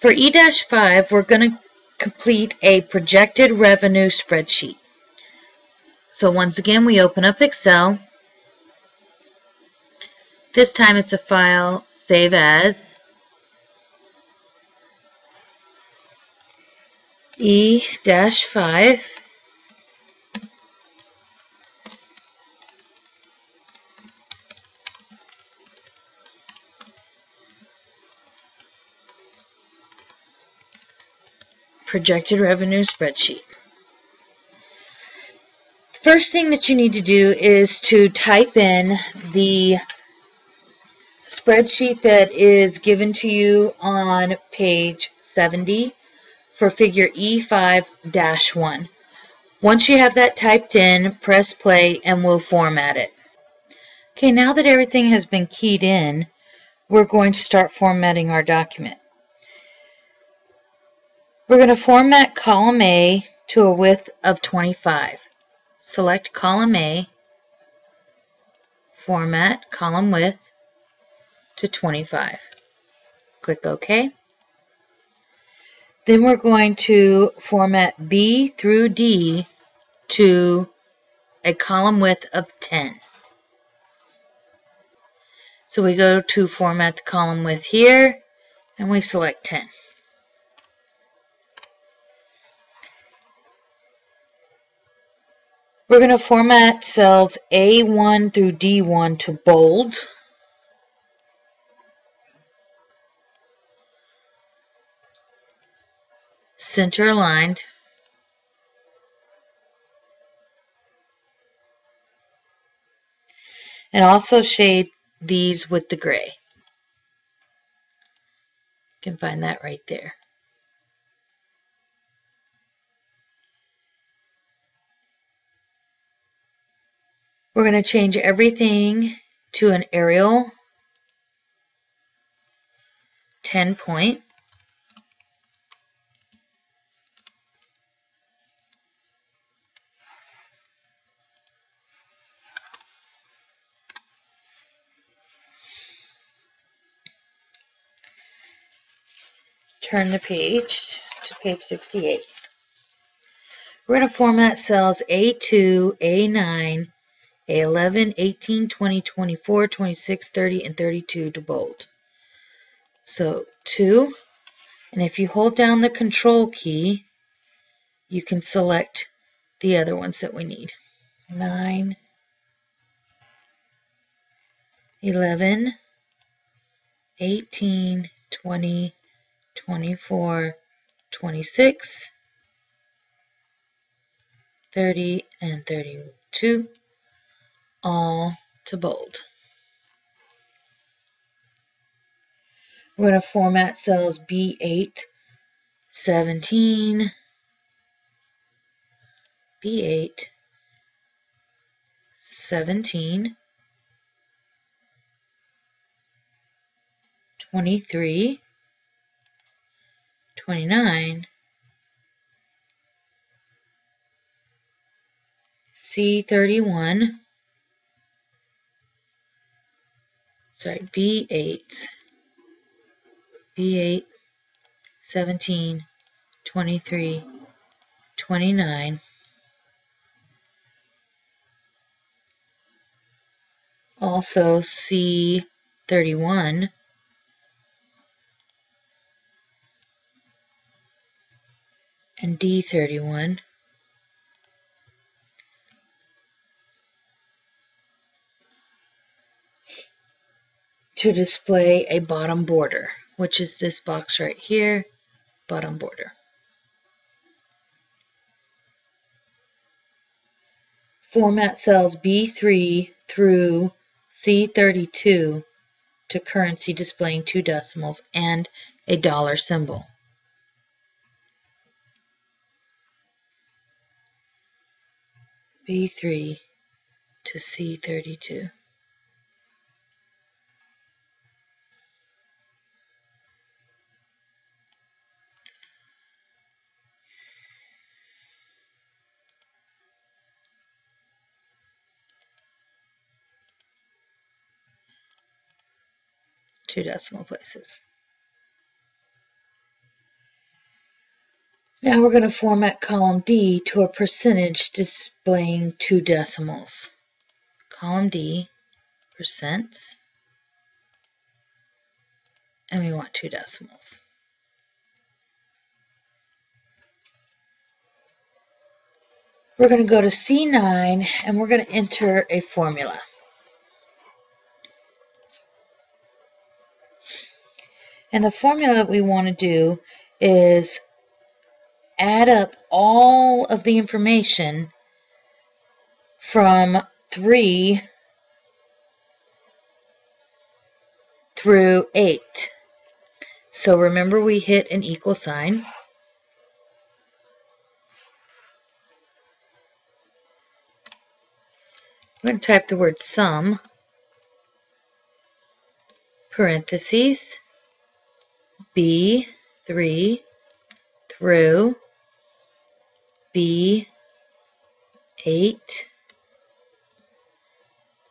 For E-5, we're going to complete a projected revenue spreadsheet. So once again, we open up Excel. This time it's a file, save as. E-5. Projected revenue spreadsheet. First thing that you need to do is to type in the spreadsheet that is given to you on page 70 for figure E5-1. Once you have that typed in, press play and we'll format it. Okay, now that everything has been keyed in, we're going to start formatting our document. We're going to format column A to a width of 25. Select column A, format column width to 25. Click OK. Then we're going to format B through D to a column width of 10. So we go to format the column width here and we select 10. We're going to format cells A1 through D1 to bold. Center aligned. And also shade these with the gray. You can find that right there. We're going to change everything to an Arial 10 point. Turn the page to page 68. We're going to format cells A2, A9, 11, 18, 20, 24, 26, 30, and 32 to bold. So 2, and if you hold down the control key, you can select the other ones that we need. 9, 11, 18, 20, 24, 26, 30, and 32 all to bold. We're going to format cells B8, 17, B8, 17, 23, 29, C31, sorry, B8, B8, 17, 23, 29, also C31, and D31. To display a bottom border, which is this box right here, bottom border. Format cells B3 through C32 to currency displaying two decimals and a dollar symbol. B3 to C32. Two decimal places. Now we're going to format column D to a percentage displaying two decimals. Column D, percents, and we want two decimals. We're going to go to C9 and we're going to enter a formula. And the formula that we want to do is add up all of the information from 3 through 8. So remember we hit an equal sign. I'm going to type the word sum, parentheses, B3 through B8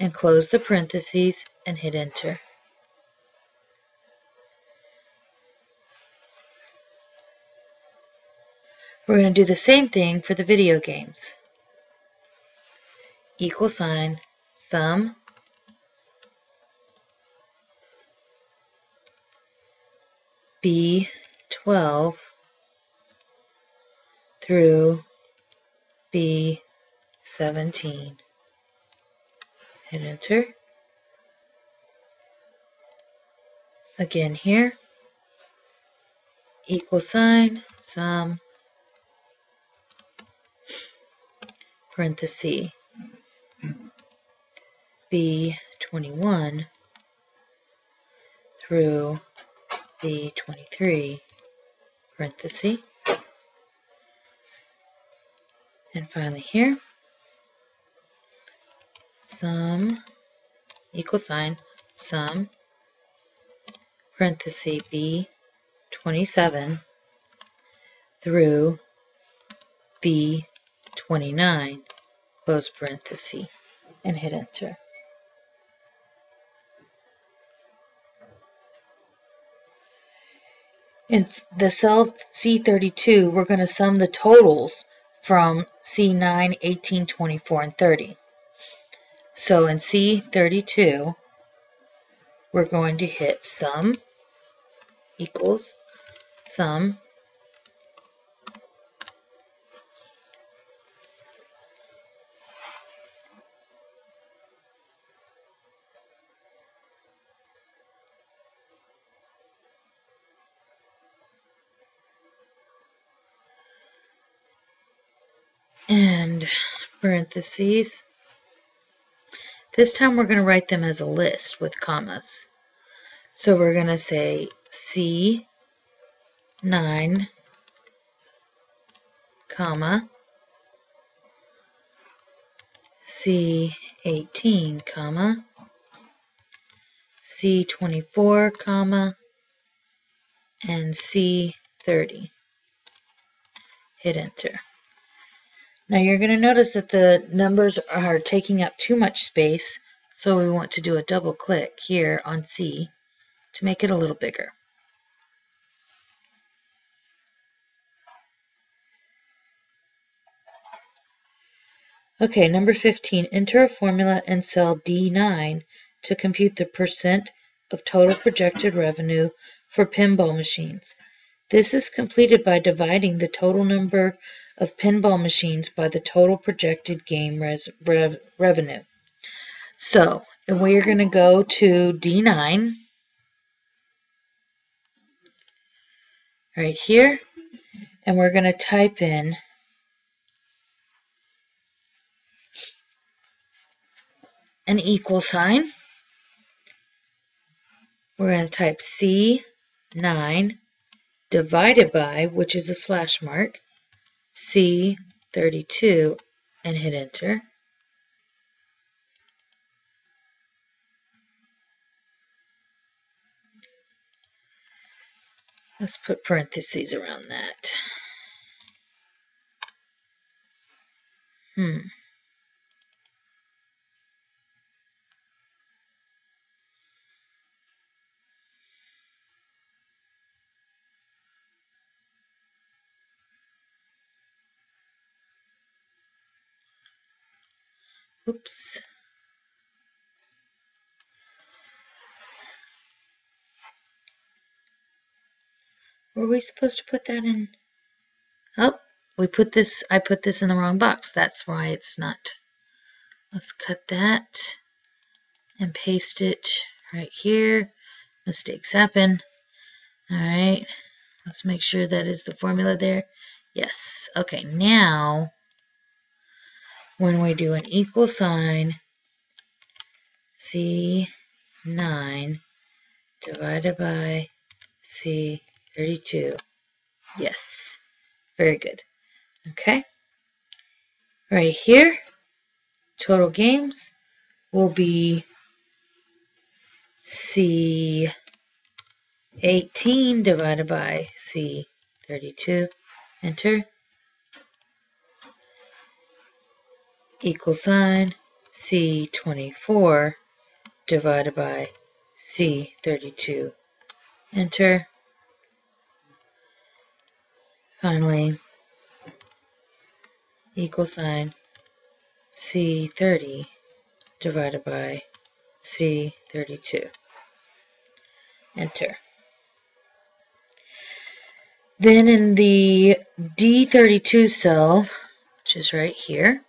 and close the parentheses and hit enter. We're going to do the same thing for the video games equal sign, sum, B12 through B17. Hit enter. Again here, equal sign, sum, parenthesis, B21 through B23 parenthesis and finally here sum equal sign sum parenthesis B27 through B29 close parenthesis and hit enter. In the cell C32, we're going to sum the totals from C9, 18, 24, and 30. So in C32, we're going to hit sum equals sum and parentheses. This time we're going to write them as a list with commas. So we're going to say C9, comma, C18, comma, C24, comma, and C30. Hit enter. Now you're going to notice that the numbers are taking up too much space, so we want to do a double click here on C to make it a little bigger. Okay, number 15, enter a formula in cell D9 to compute the percent of total projected revenue for pinball machines. This is completed by dividing the total number of pinball machines by the total projected game res- rev revenue. So and we're going to go to D9 right here and we're going to type in an equal sign. We're going to type C9 divided by, which is a slash mark, C32 and hit enter. Let's put parentheses around that. Hmm. Oops. Were we supposed to put that in? Oh, we put this, I put this in the wrong box. That's why it's not. Let's cut that and paste it right here. Mistakes happen. All right, let's make sure that is the formula there. Yes, okay, now when we do an equal sign, C9 divided by C32. Yes, very good. Okay, right here, total games will be C18 divided by C32. Enter. Equal sign C24 divided by C32. Enter. Finally, equal sign C30 divided by C32. Enter. Then in the D32 cell, which is right here,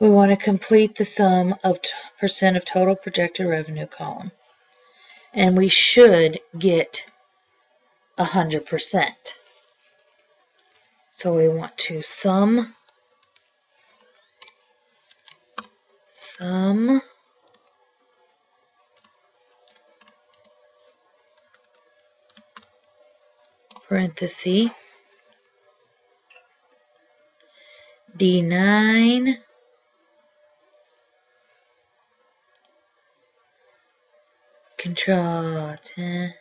we want to complete the sum of percent of total projected revenue column. And we should get 100%. So we want to sum sum parenthesis D9 control 10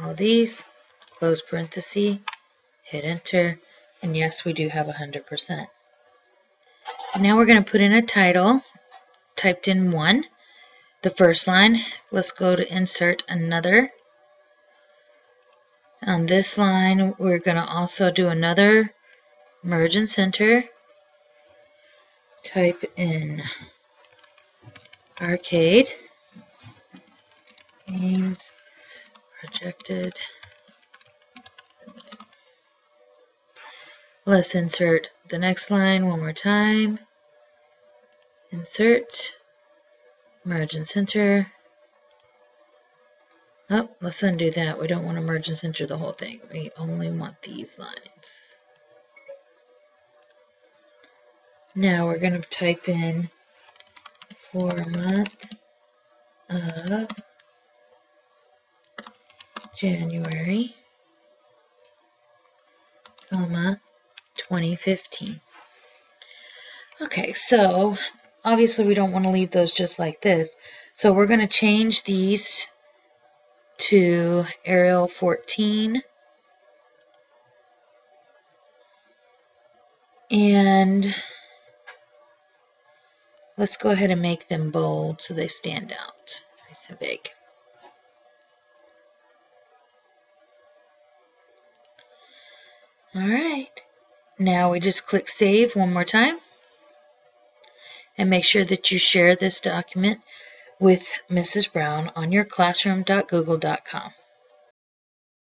all these close parenthesis hit enter and yes we do have 100% now we're going to put in a title typed in one. The first line let's go to insert another. On this line, we're going to also do another merge and center. Type in arcade. Games projected. Let's insert the next line one more time. Insert, merge and center. Oh, let's undo that. We don't want to merge and center the whole thing. We only want these lines. Now we're going to type in for month of January, comma, 2015. Okay, so obviously we don't want to leave those just like this. So we're going to change these to Arial 14. And let's go ahead and make them bold so they stand out nice and big. All right, now we just click Save one more time. And make sure that you share this document with Mrs. Brown on your classroom.google.com.